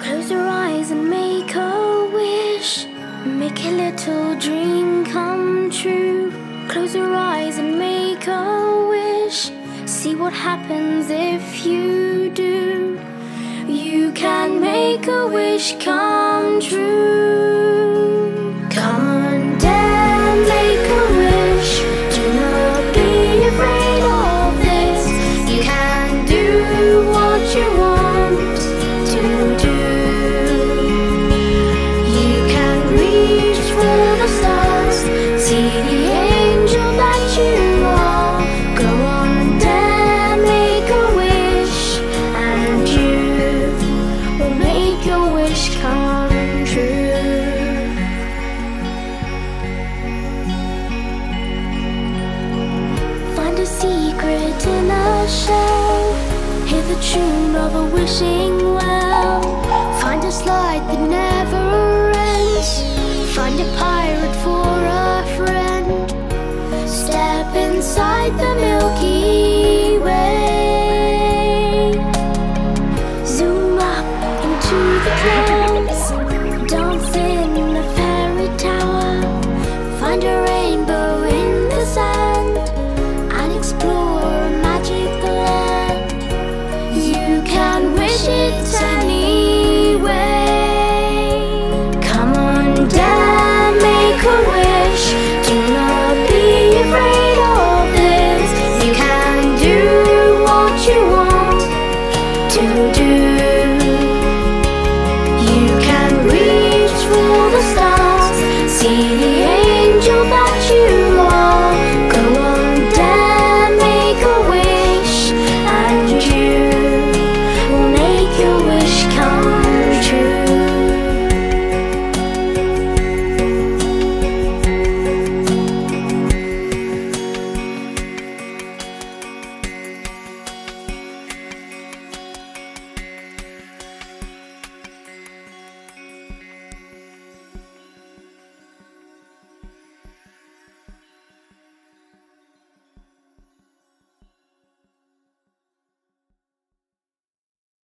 Close your eyes and make a wish. Make a little dream come true. Close your eyes and make a wish. See what happens if you do. You can make a wish come true. Shell. Hear the tune of a wishing well. Find a slide that never ends. Find a pirate for a friend. Step inside the Milky shit anyway. Come on down, make a wish. Do not be afraid of this. You can do what you want to do. You can reach for the stars, see the